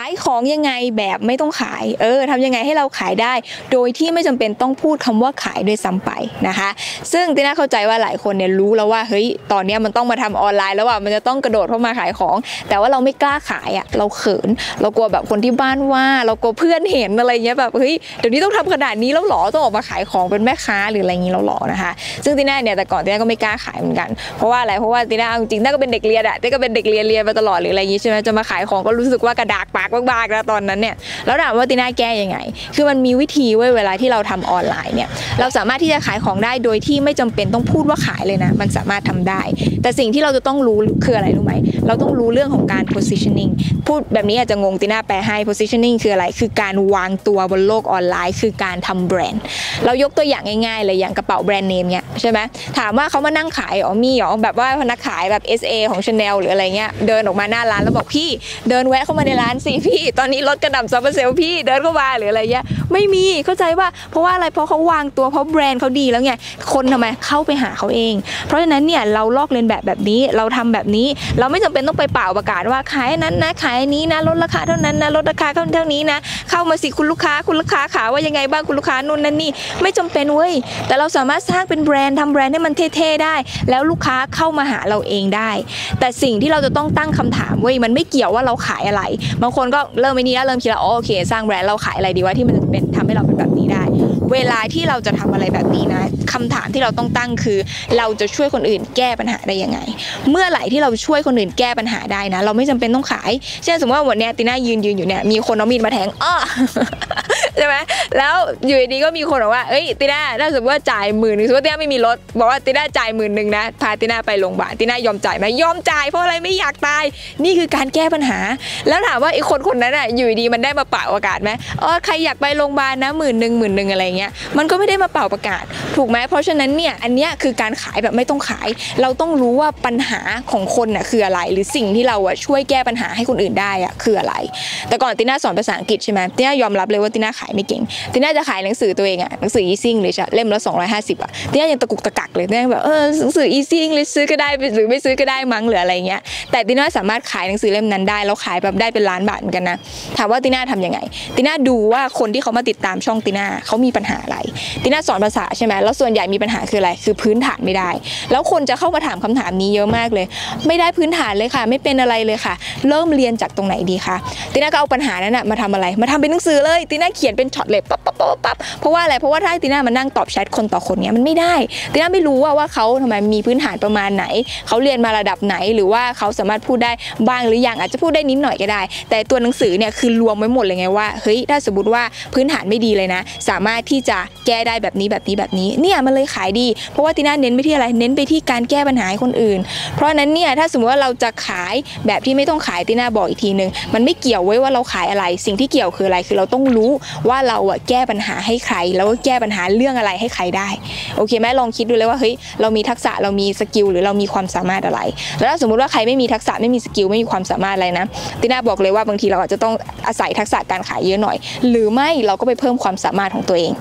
ายของยังไงแบบไม่ต้องขาย เออทำยังไงให้เราขายได้ โดยที่ไม่จำเป็นต้องพูดคำว่าขายด้วยซ้ำไปนะคะ ซึ่งติน่าเข้าใจว่าหลายคนเนี่ยรู้แล้วว่าเฮ้ยตอนนี้มันต้องมาทำออนไลน์แล้วว่ามันจะต้องกระโดดเข้ามาขายของ แต่ว่าเราไม่กล้าขายอะ่ะเราเขิน เรากลัวแบบคนที่บ้านว่า เรากลัวเพื่อนเห็นอะไรเงี้ยแบบเฮ้ยเดี๋ยวนี้ต้องทำขนาดนี้แล้วหรอต้องออกมาขายของเป็นแม่ค้าหรืออะไรอย่างนี้แล้วหรอนะคะ ซึ่งติน่าเนี่ยแต่ก่อนติน่าก็ไม่กล้าขายเหมือนกันเพราะว่าอะไรเพราะว่าติน่าเอาจริงๆติน่าก็เป็นเด็กเรียนอะติน่าก็เป็นเด็กเรียนเรียนมาตลอดหรืออะไรอย่างนี้ใช่ไหมจะมาขายของก็รู้สึกว่ากระดากปากมากๆแล้วตอนนั้นเนี่ยแล้วถามว่าติน่าแก้ยังไง คือมันมีวิธีเว้ยเวลาที่เราทำออนไลน์เนี่ยเราสามารถที่จะขายของได้โดยที่ไม่จำเป็นต้องพูดว่าขายเลยนะ มันสามารถทำได้ แต่สิ่งที่เราจะต้องรู้คืออะไรรู้ไหมเราต้องรู้เรื่องของการ positioning พูดแบบนี้อาจจะงงติน่าแปลให้ positioning คืออะไร คือการวางตัวบนโลกออนไลน์ คือการทำแบรนด์ เรายกตัวอย่างง่ายๆเลยอย่างกระเป๋าแบรนด์เนมเนี่ยใช่ไหมถามว่าเขามานั่งขายอ๋อมีอ๋อแบบว่าพนักขายแบบ SA ของ Chanel หรืออะไรเงี้ยเดินออกมาหน้าร้านแล้วบอกพี่เดินแวะเข้ามาในร้านสิพี่ ตอนนี้ลดกระหน่ำซับเปอร์เซลพี่เดินเข้ามาหรืออะไรเงี้ยไม่มีเข้าใจว่าเพราะว่าอะไรเพราะเขาวางตัวเพราะแบรนด์เขาดีแล้วไงคนทำไมเข้าไปหาเขาเอง เพราะฉะนั้นเนี่ยเราลอกเลียนแบบแบบนี้เราทำแบบนี้ เราไม่จำเป็นต้องไปเป่าประกาศว่าขายนั้นนะขายนี้นะลดราคาเท่านั้นนะลดราคาเท่านี้นะ เข้ามาสิคุณลูกค้าคุณลูกค้าขาว่ายังไงบ้างคุณลูกค้านู่นนั่นนี่ไม่จำเป็นเว้ยแต่เราสามารถสร้างเป็นแบรนด์ทำแบรนด์ให้มันเท่ๆได้ แล้วลูกค้าเข้ามาหาเราเองได้ แต่สิ่งที่เราจะต้องตั้งคำถามเว้ยมันไม่เกี่ยวว่าเราขายอะไรบางคนก็เริ่มไม่นี้แล้วเริ่มคิดแล้วอ๋อโอเค สร้างแบรนด์เราขายอะไรดีวะที่มันจะเป็นทำให้เราเป็นแบบนี้ได้ ที่เราจะทำอะไรแบบนี้นะคำถามที่เราต้องตั้งคือ เราจะช่วยคนอื่นแก้ปัญหาได้ยังไง เมื่อไหร่ที่เราช่วยคนอื่นแก้ปัญหาได้นะ เราไม่จำเป็นต้องขาย เช่นสมมติว่าวันนี้ติน่ายืนยืนอยู่เนี่ยมีคนเอามีดมาแทงอ้อใช่ไหมแล้วอยู่ดีๆก็มีคนบอกว่าเอ้ยติน่าถ้าสมมติว่าจ่ายหมื่นหนึ่งสมมติว่าติน่าไม่มีรถบอกว่าติน่าจ่ายหมื่นหนึ่งนะพาติน่าไปโรงพยาบาลติน่ายอมจ่ายไหมยอมจ่ายเพราะอะไรไม่อยากตาย นี่คือการแก้ปัญหา แล้วถามว่าไอ้คนคนนั้นอะอยู่ดีๆมันได้มาเป่ากาศไหมเออใครอยากไปโรงพยาบาลนะหมื่นหนึ่งหมื่นหนึ่งอะไรเงี้ยมันก็ไม่ได้มาเป่าประกาศ ถูกไหมเพราะฉะนั้นเนี่ยอันเนี้ยคือการขายแบบไม่ต้องขาย เราต้องรู้ว่าปัญหาของคนน่ะคืออะไร หรือสิ่งที่เราอะช่วยแก้ปัญหาให้คนอื่นได้อะคืออะไร แต่ก่อนติน่าสอนภาษาอังกฤษใช่ไหมติน่ายอมรับเลยว่าติน่าขายไม่เก่งติน่าจะขายหนังสือตัวเองอะหนังสือ Easy English อะเล่มละ250อะติน่ายังตะกุกตะกักเลยติน่าแบบเออหนังสือ Easy English ซื้อก็ได้หรือไม่ซื้อก็ได้มั้งหรืออะไรเงี้ยแต่ติน่าสามารถขายหนังสือเล่มนั้นได้แล้วขายแบบได้เป็นล้านบาทเหมือนกันนะถามว่าติน่าทำยังไงติน่าดูว่าคนที่เขามาติดตามช่องติน่าเขามีปัญหาอะไรติน่าสอนภาษาใช่ไหมแล้วส่วนใหญ่มีปัญหาคืออะไร คือพื้นฐานไม่ได้ แล้วคนจะเข้ามาถามคำถามนี้เยอะมากเลย ไม่ได้พื้นฐานเลยค่ะ ไม่เป็นอะไรเลยค่ะ เริ่มเรียนจากตรงไหนดีคะติน่าก็เอาปัญหานั้นนะมาทำอะไร มาทำเป็นหนังสือเลยติน่าเขียนเป็นช็อตเลยปั๊บปั๊บปั๊บปั๊บเพราะว่าอะไรเพราะว่าถ้าติน่ามานั่งตอบแชทคนต่อคนเนี้ยมันไม่ได้ติน่าไม่รู้ว่าว่าเขาทำไมมีพื้นฐานประมาณไหนเขาเรียนมาระดับไหนหรือว่าเขาสามารถพูดได้บ้างหรือยังอาจจะพูดได้นิดหน่อยก็ได้ แต่ตัวหนังสือเนี่ยคือรวมไว้หมดเลยไงว่าเฮ้ยถ้าสมมติว่าพื้นฐานไม่ดีเลยนะ สามารถที่จะแก้ได้แบบนี้แบบนี้แบบนี้เนี่ยมันเลยขายดี เพราะว่าติน่าเน้นไปที่อะไรเน้นไปที่การแก้ปัญหาให้คนอื่น เพราะนั้นเนี่ยถ้าสมมติว่าเราจะขายแบบที่ไม่ต้องขายติน่าบอกอีกทีหนึ่งมันไม่เกี่ยวไว้ว่าเราขายอะไร สิ่งที่เกี่ยวคืออะไรคือเราต้องรู้ว่าเราอะแก้ปัญหาให้ใคร แล้วก็แก้ปัญหาเรื่องอะไรให้ใครได้โอเคไหมลองคิดดูเลยว่าเฮ้ยเรามีทักษะเรามี skill หรือเรามีความสามารถอะไร แล้วถ้าสมมติว่าใครไม่มีทักษะไม่มี skill ไม่มีความสามารถอะไรนะติน่าบอกเลยว่าบางทีเราอาจจะต้องอาศัยทักษะการขายเยอะหน่อย หรือไม่เราก็ไปเพิ่มความสามารถของตัวเอง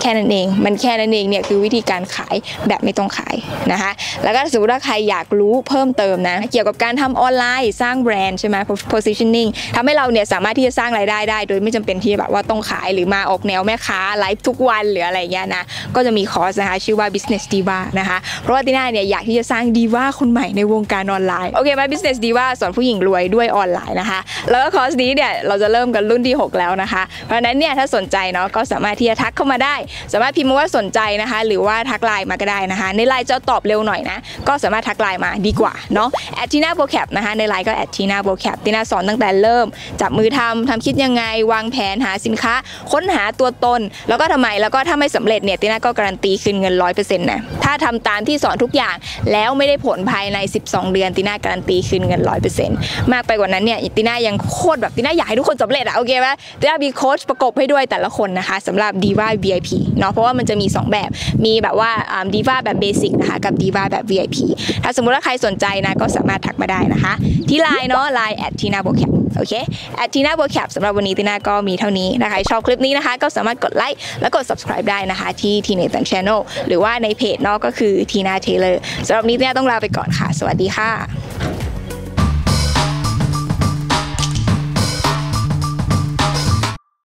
แค่นั้นเอง มันแค่นั้นเองเนี่ยคือวิธีการขายแบบไม่ต้องขายนะคะ แล้วก็สมมติว่าใครอยากรู้เพิ่มเติมนะ เกี่ยวกับการทำออนไลน์สร้างแบรนด์ใช่ไหม positioning ทำให้เราเนี่ยสามารถที่จะสร้างรายได้ได้ โดยไม่จำเป็นที่แบบว่าต้องขายหรือมาออกแนวแม่ค้าไลฟ์ทุกวันหรืออะไรเงี้ยนะ ก็จะมีคอร์สนะคะชื่อว่า business diva นะคะ เพราะว่าติน่าเนี่ยอยากที่จะสร้างดีว่าคนใหม่ในวงการออนไลน์ โอเคไหม business diva สอนผู้หญิงรวยด้วยออนไลน์นะคะ แล้วก็คอร์สนี้เนี่ยเราจะเริ่มกันรุ่นที่ 6 แล้วนะคะ เพราะฉะนั้นเนี่ยถ้าสนใจเนาะก็สามารถที่จะทักเข้ามาได้สามารถพิมพ์มาว่าสนใจนะคะ หรือว่าทักไลน์มาก็ได้นะคะ ในไลน์จะตอบเร็วหน่อยนะ ก็สามารถทักไลน์มาดีกว่าเนาะแอดทีน่าโปรแคปนะคะในไลน์ก็แอดทีน่าโปรแคปทีน่าสอนตั้งแต่เริ่ม จับมือทำทำคิดยังไง วางแผนหาสินค้า ค้นหาตัวตน แล้วก็ทำไมแล้วก็ถ้าไม่สำเร็จเนี่ยติน่าก็การันตีคืนเงิน100%นต์นะถ้าทำตามที่สอนทุกอย่างแล้วไม่ได้ผลภายใน 12 เดือนติน่าการันตีคืนเงิน100%มากไปกว่านั้นเนี่ยติน่ายังโคตรแบบติน่าอยากให้ทุกคนสำเร็จอะโอเคไหมติน่ามีโค้ชประกบให้ด้วยแต่ละคนนะคะสำหรับ Diva VIP เนาะเพราะว่ามันจะมี 2 แบบมีแบบว่าดีว่าแบบเบสิกนะคะกับดีว่าแบบ VIP ถ้าสมมุติว่าใครสนใจนะก็สามารถทักมาได้นะคะ ที่ไลน์เนาะไลน์แอดทีนาโบแคปโอเคแอดทีน่าโบแคปสำหรับวันนี้ติน่าก็มีเท่านี้นะคะ ชอบคลิปนี้นะคะ ก็สามารถกดไลค์แล้วกด subscribe ได้นะคะ ที่ทีเนตันช n น e l หรือว่าในเพจเนาะก็คือทีน่าเทเลอร์สำหรับนี้ติน่าต้องลาไปก่อนค่ะ สวัสดีค่ะ